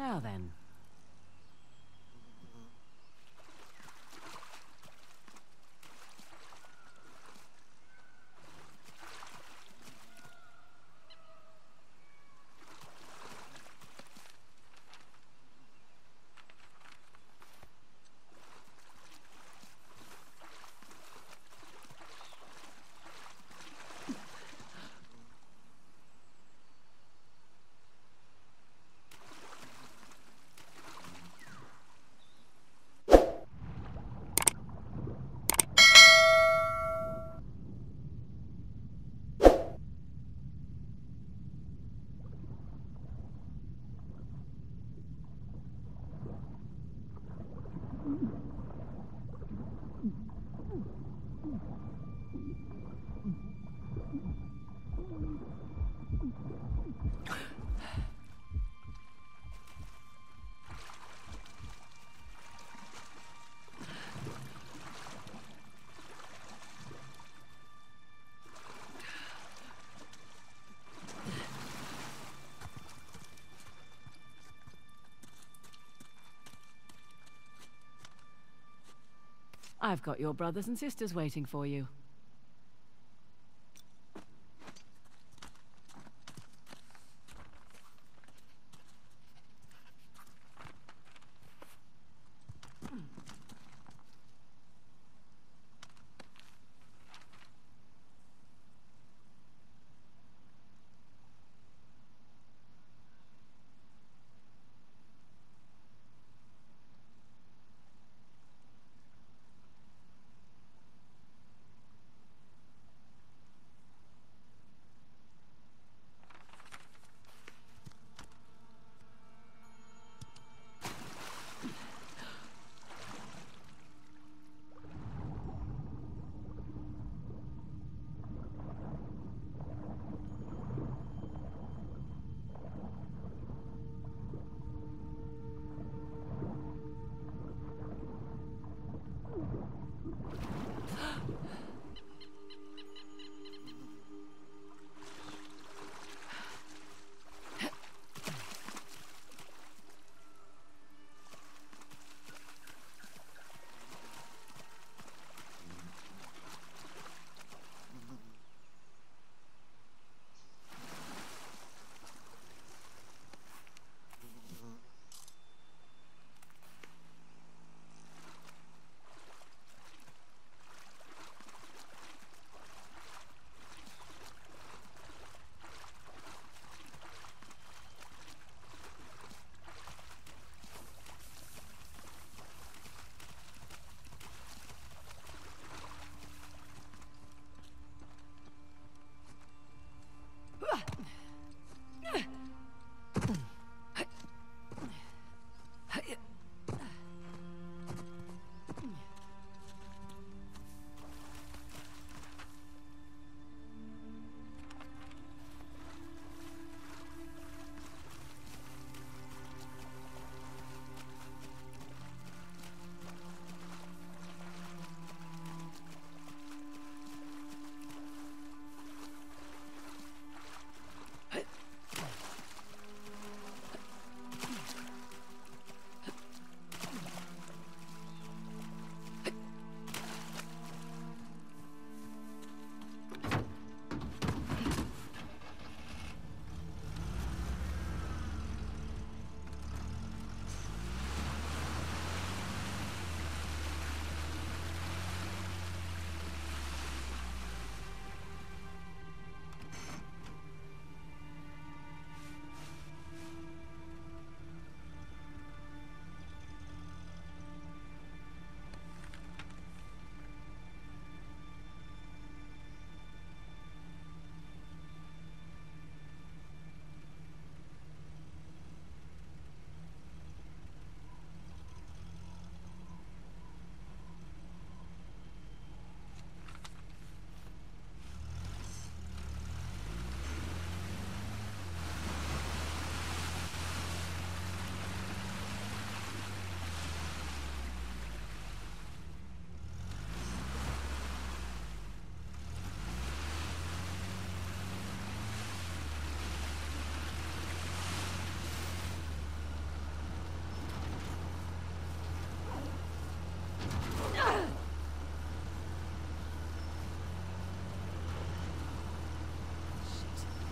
Now then. I've got your brothers and sisters waiting for you.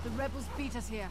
The rebels beat us here.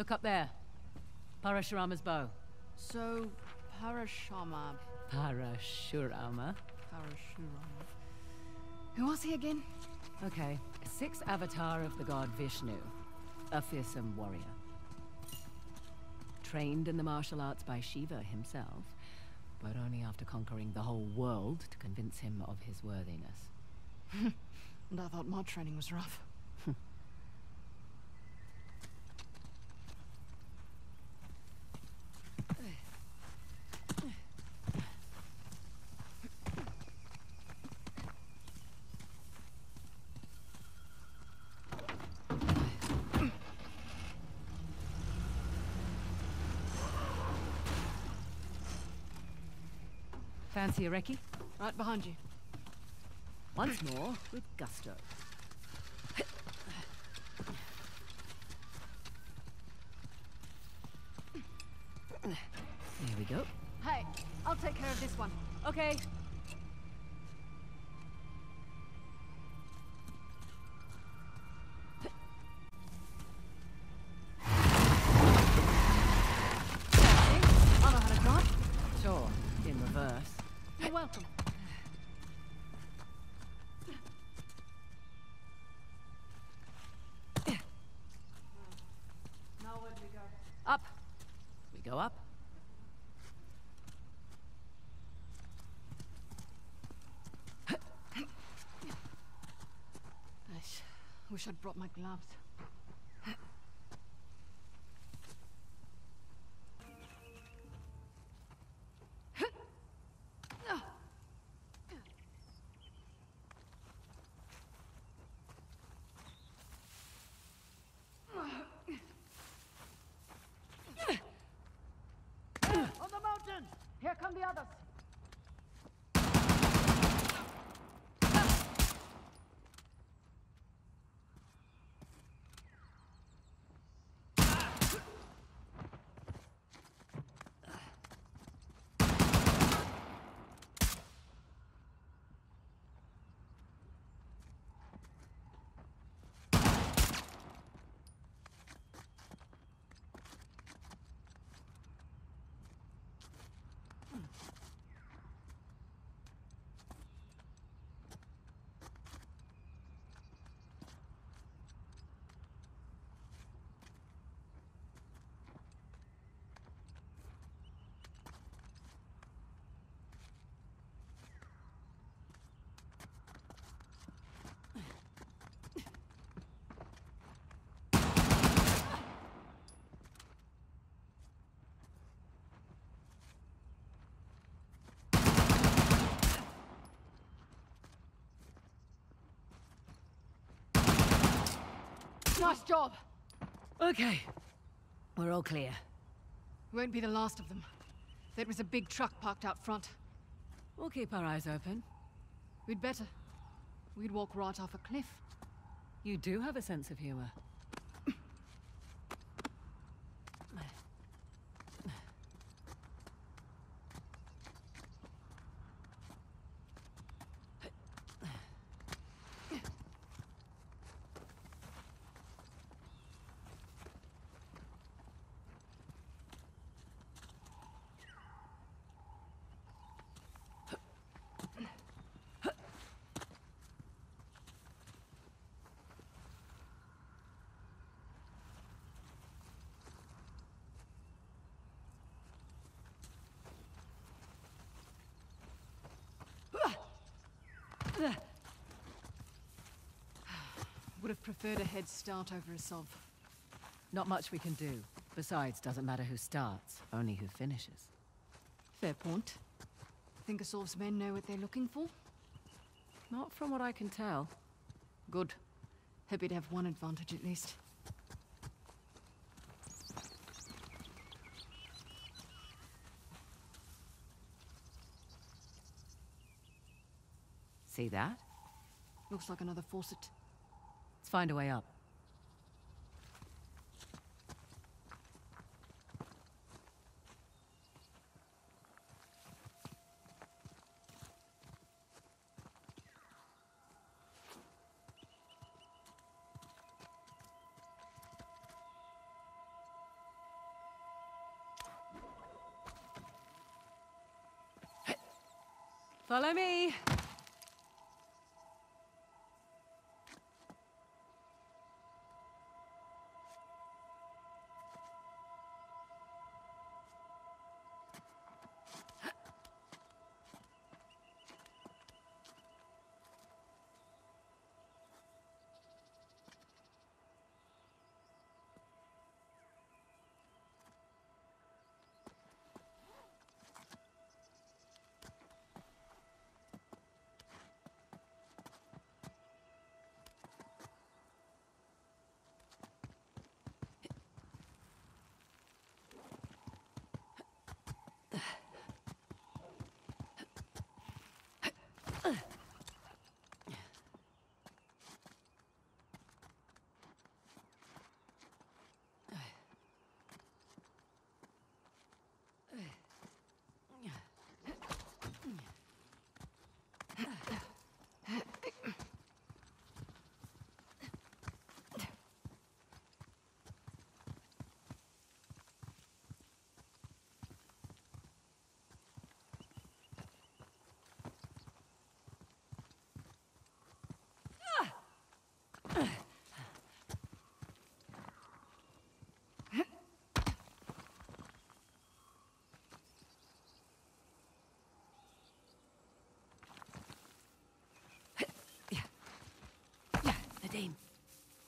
Look up there. Parashurama's bow. So, Parashama. Parashurama. Parashurama. Who was he again? Okay, sixth avatar of the god Vishnu. A fearsome warrior. Trained in the martial arts by Shiva himself, but only after conquering the whole world to convince him of his worthiness. And I thought my training was rough. A recce? Right behind you. Once more, with gusto. There we go. Hey, I'll take care of this one. Okay. Wish I'd brought my gloves. Mm. Nice job! Okay. We're all clear. Won't be the last of them. There was a big truck parked out front. We'll keep our eyes open. We'd better. We'd walk right off a cliff. You do have a sense of humor. Head start over Asav. Not much we can do. Besides, doesn't matter who starts, only who finishes. Fair point. Think Asav's men know what they're looking for? Not from what I can tell. Good. Happy to have one advantage at least. See that? Looks like another faucet. Find a way up.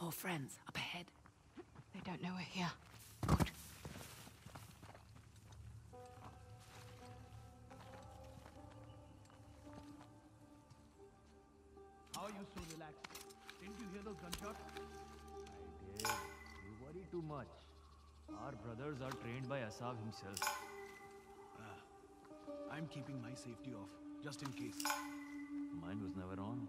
More friends up ahead. They don't know we're here. Good. How are you so relaxed? Didn't you hear those gunshots? I did. You worry too much. Our brothers are trained by Asav himself. Ah, I'm keeping my safety off, just in case. Mine was never on.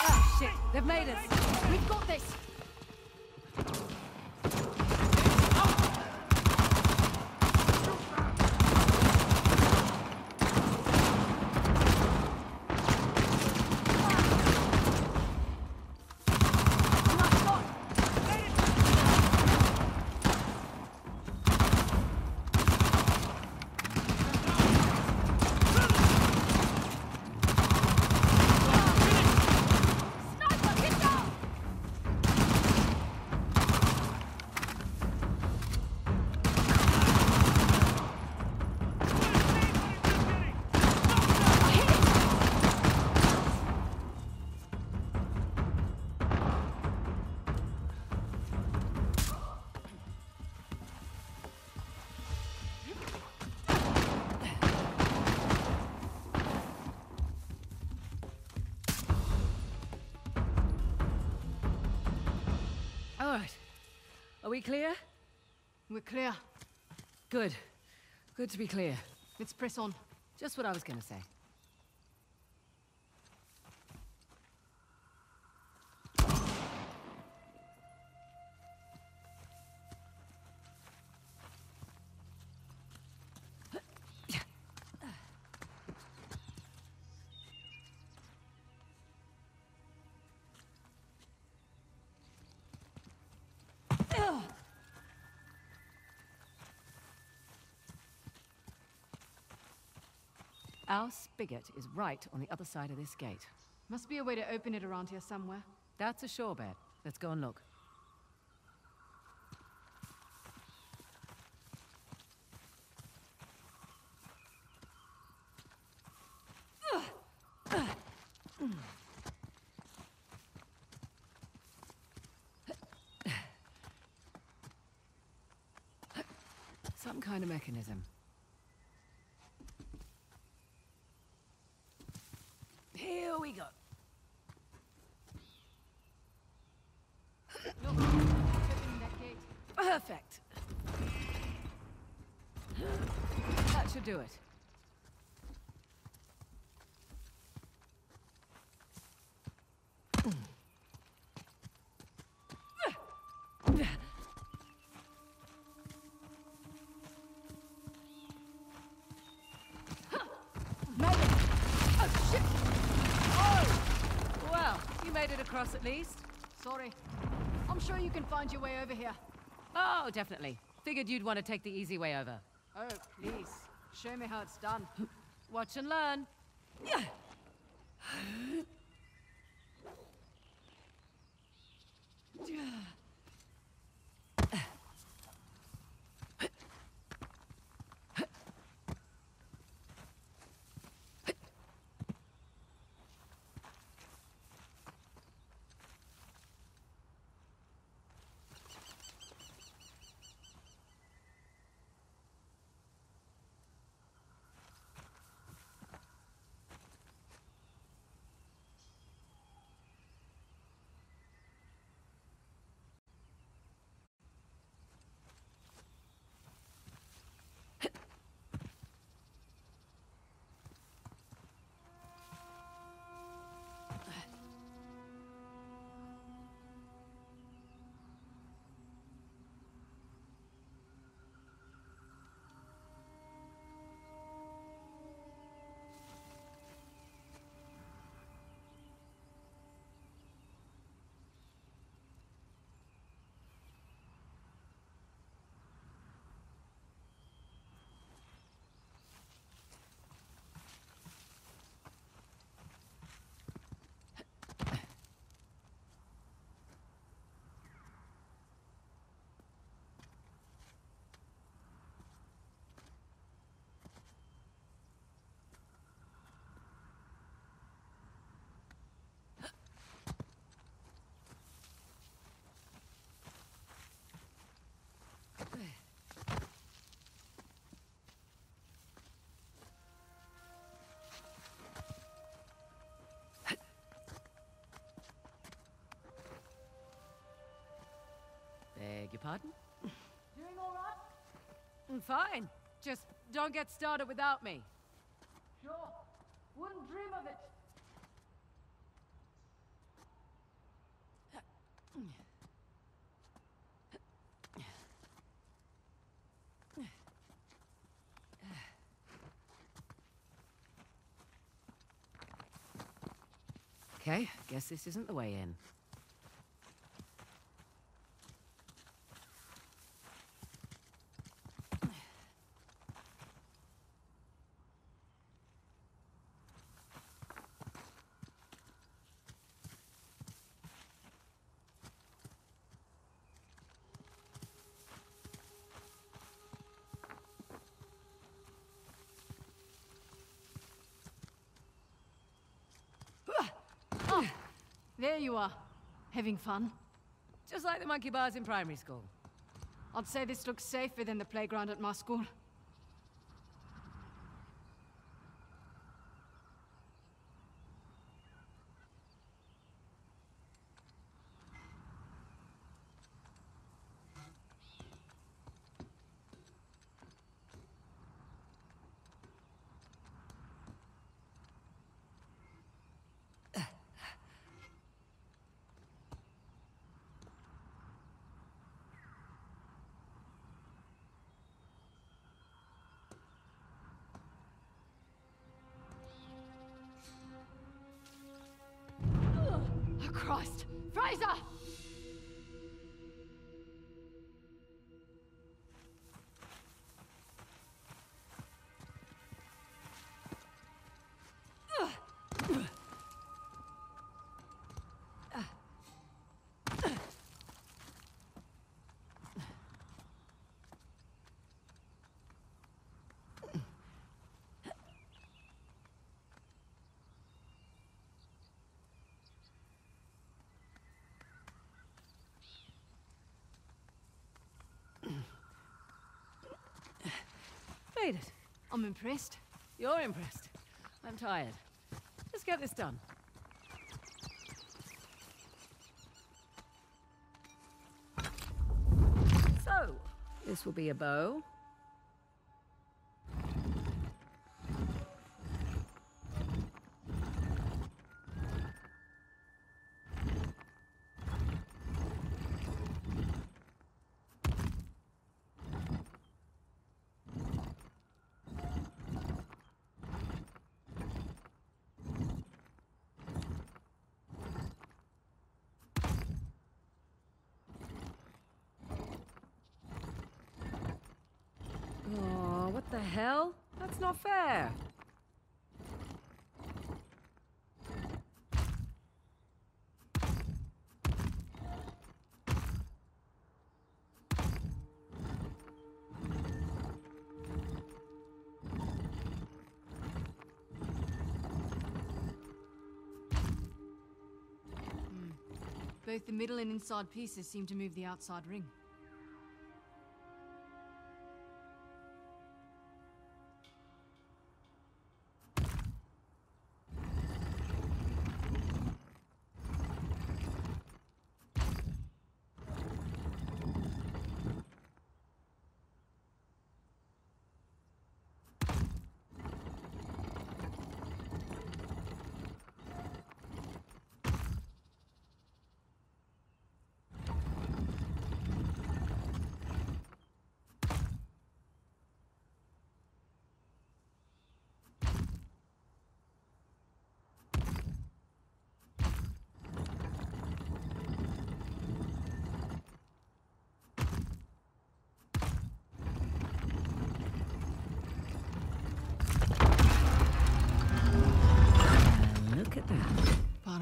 Oh shit, they've made us. We've got this! We clear? We're clear. Good. Good to be clear. Let's press on. Just what I was gonna say. Our spigot is right on the other side of this gate. Must be a way to open it around here somewhere. That's a sure bet. Let's go and look. Some kind of mechanism. Here we go. Look, opening that gate. Perfect. That should do it. Made it! Oh, shit! Oh! Well, you made it across at least. Sorry. I'm sure you can find your way over here. Oh, definitely. Figured you'd want to take the easy way over. Oh, please. Show me how it's done. Watch and learn. Beg your pardon? Doing all right? Mm, Fine. Just don't get started without me. Sure. Wouldn't dream of it. Okay, guess this isn't the way in. There you are. Having fun? Just like the monkey bars in primary school. I'd say this looks safer than the playground at my school. Made it. I'm impressed. You're impressed. I'm tired. Let's get this done. So, this will be a bow. Oh, what the hell? That's not fair. Hmm. Both the middle and inside pieces seem to move the outside ring.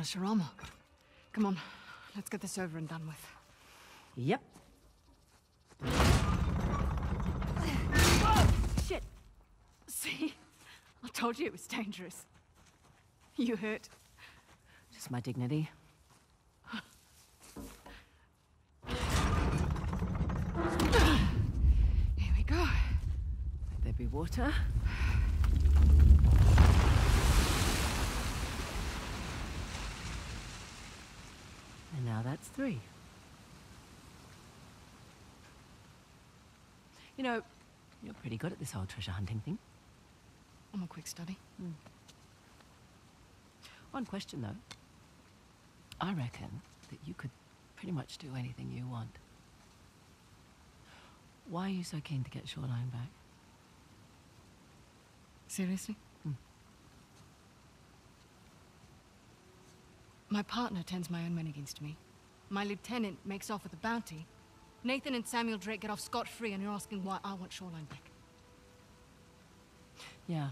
Parashurama. Come on, let's get this over and done with. Yep. Shit! See? I told you it was dangerous. You hurt. Just my dignity. Here we go. Let there be water. Now that's three. You know, you're pretty good at this whole treasure hunting thing. I'm a quick study. Hmm. One question though. I reckon that you could pretty much do anything you want. Why are you so keen to get Shoreline back? Seriously? Hmm. My partner turns my own men against me. My lieutenant makes off with the bounty. Nathan and Samuel Drake get off scot-free, and you're asking why I want Shoreline back. Yeah.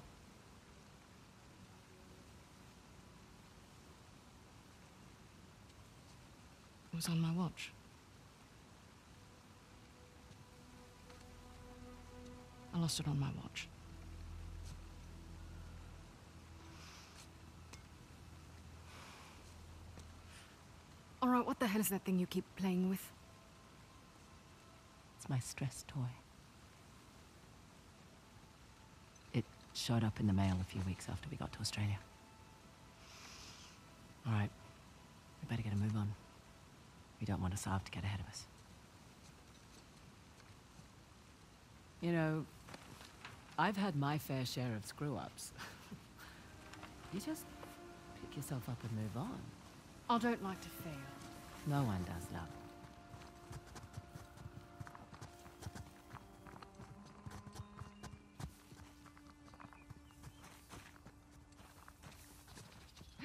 It was on my watch. I lost it on my watch. All right, what the hell is that thing you keep playing with? It's my stress toy. It showed up in the mail a few weeks after we got to Australia. All right. We better get a move on. We don't want Asav to get ahead of us. You know, I've had my fair share of screw-ups. you just pick yourself up and move on. I don't like to fail. No one does, love.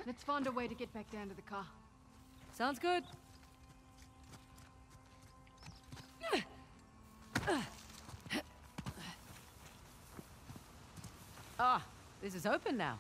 Let's find a way to get back down to the car. Sounds good. Ah, this is open now.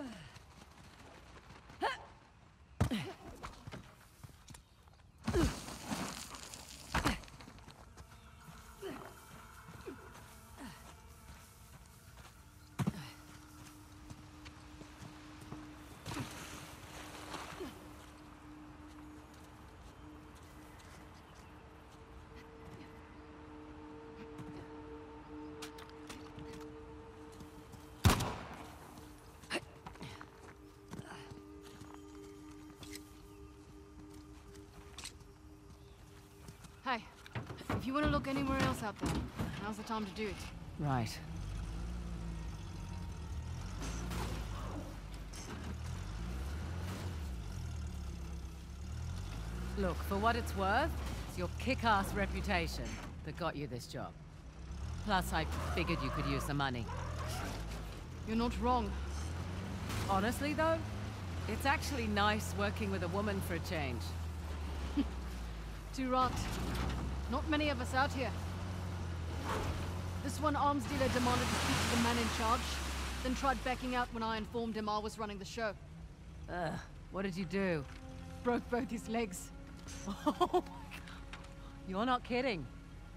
Hey, if you want to look anywhere else out there, now's the time to do it. Right. Look, for what it's worth, it's your kick-ass reputation that got you this job. Plus, I figured you could use the money. You're not wrong. Honestly, though, it's actually nice working with a woman for a change. Too right. Not many of us out here. This one arms dealer demanded to speak to the man in charge, then tried backing out when I informed him I was running the show. Ugh, what did you do? Broke both his legs. Oh, You're not kidding.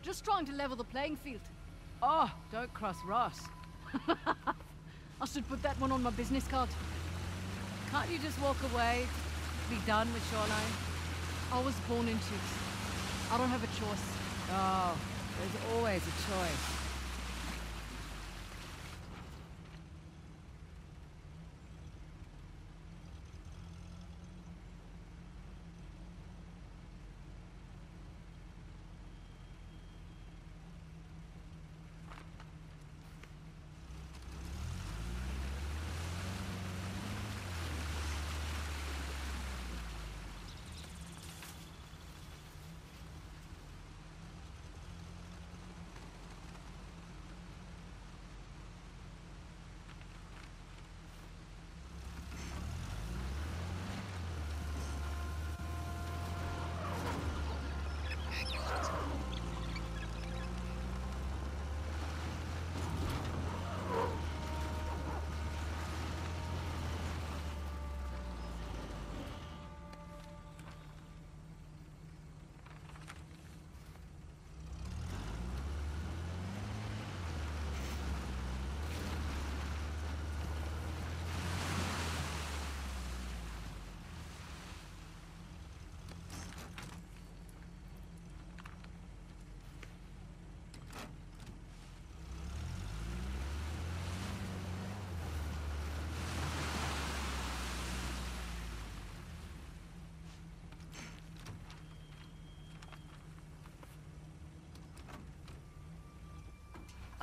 Just trying to level the playing field. Oh, don't cross Ross. I should put that one on my business card. Can't you just walk away? Be done with Shoreline? I was born into it. I don't have a choice. Oh, there's always a choice.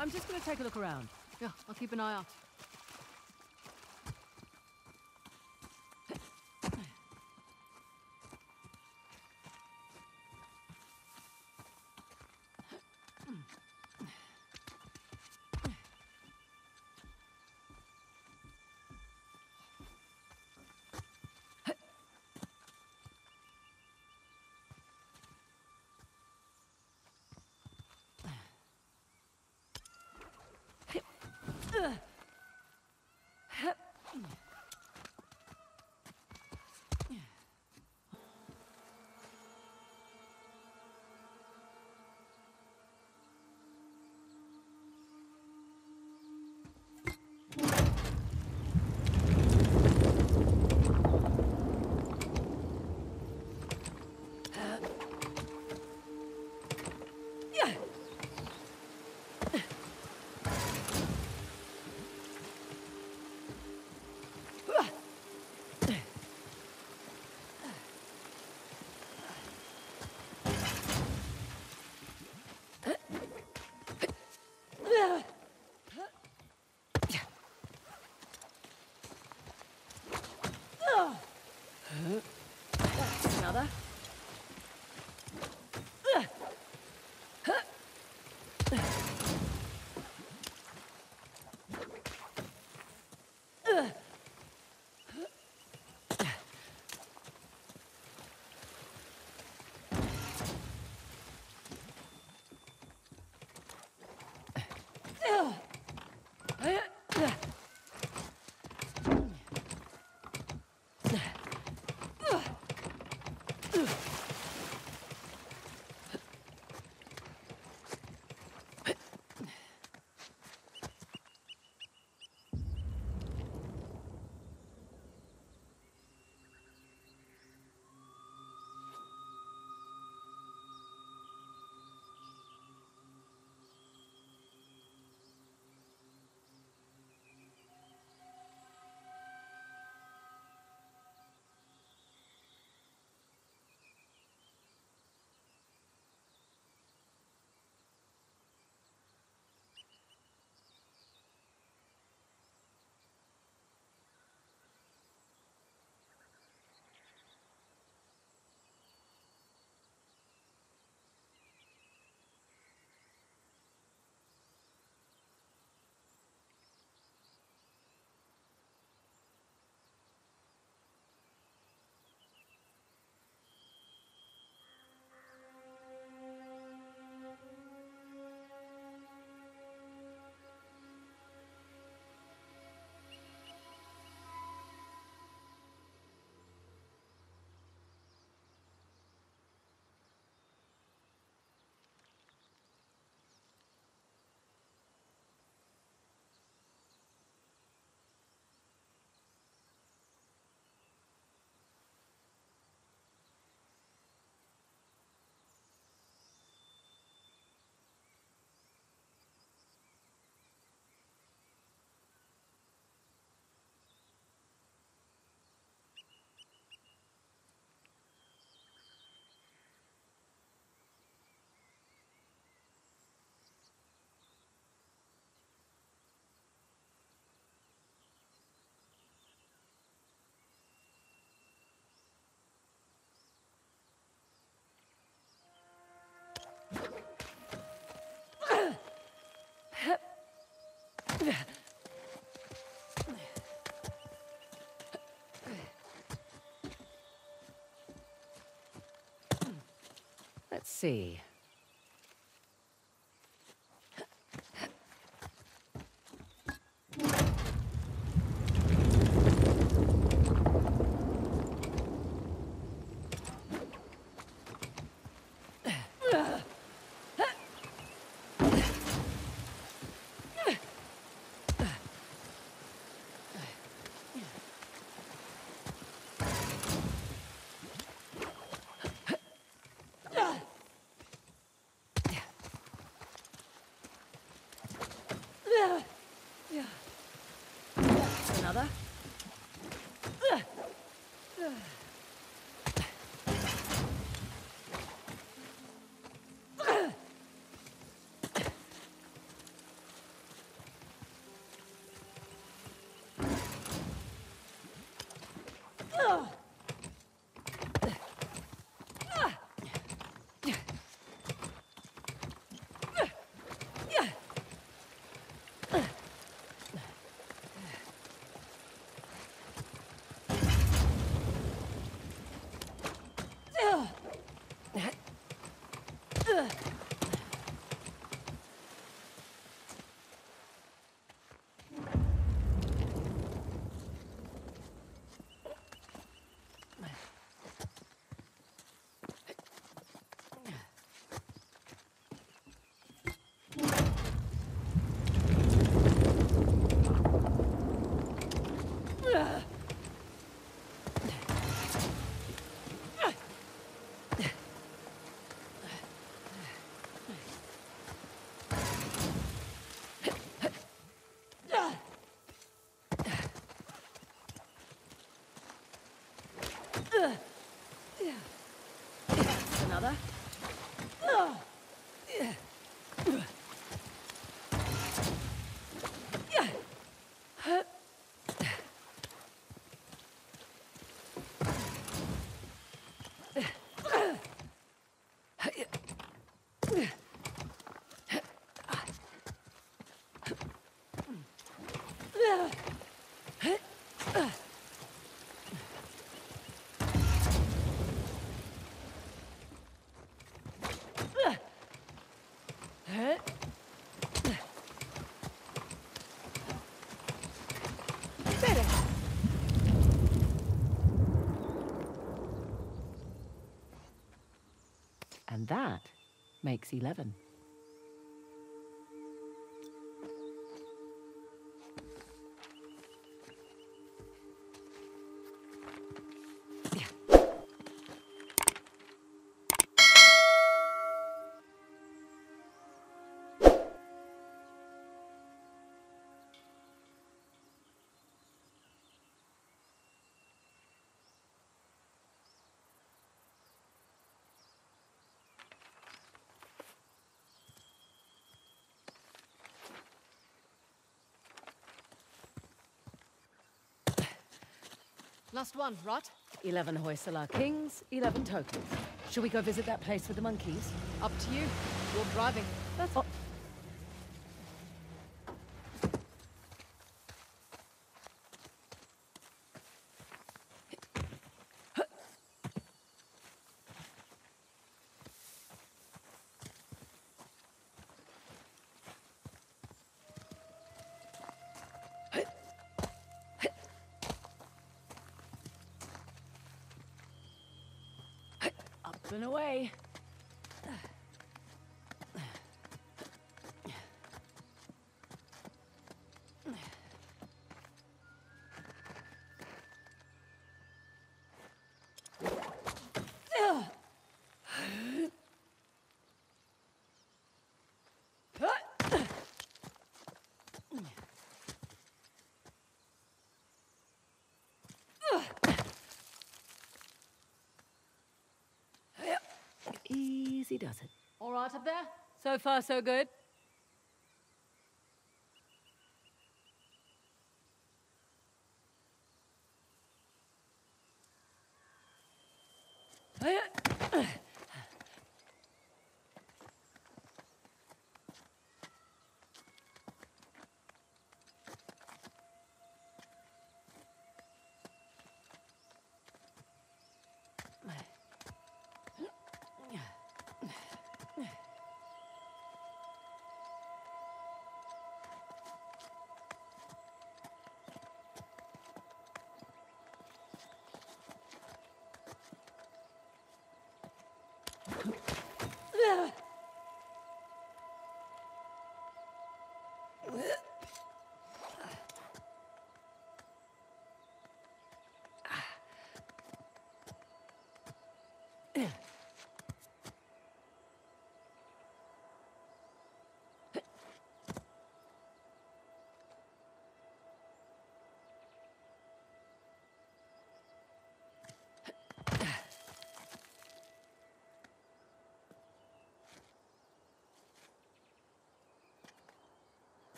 I'm just gonna take a look around. Yeah, I'll keep an eye out. Ugh. See. Another. Oh. And that makes 11. Last one, right? 11 Hoysala kings, 11 tokens. Shall we go visit that place with the monkeys? Up to you. You're driving. That's all. Up away. Easy does it. All right up there? So far, so good.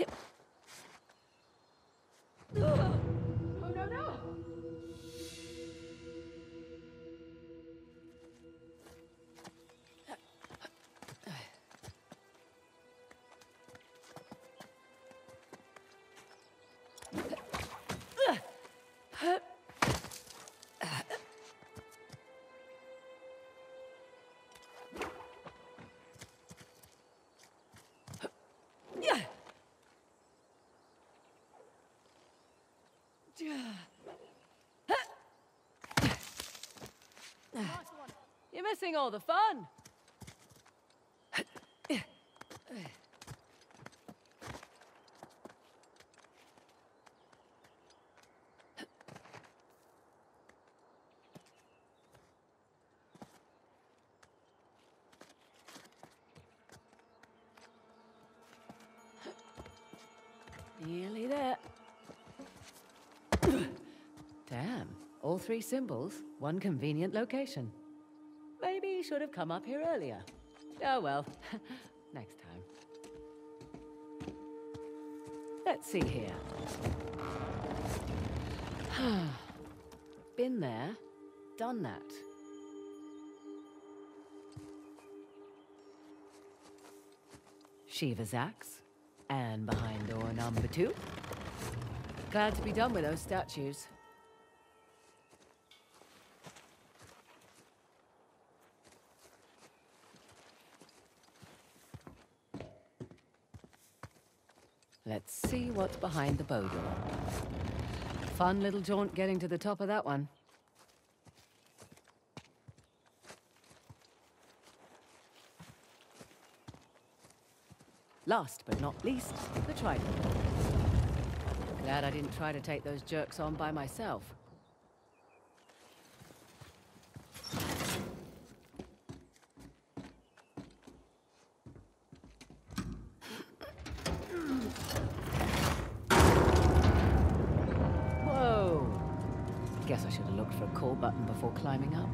Oh You're missing all the fun. Nearly there. All three symbols, one convenient location. Maybe you should have come up here earlier. Oh well, next time. Let's see here. Been there, done that. Shiva's axe, and behind door number two. Glad to be done with those statues. Let's see what's behind the bow door. Fun little jaunt getting to the top of that one. Last but not least, the trident. Glad I didn't try to take those jerks on by myself. Guess I should have looked for a call button before climbing up.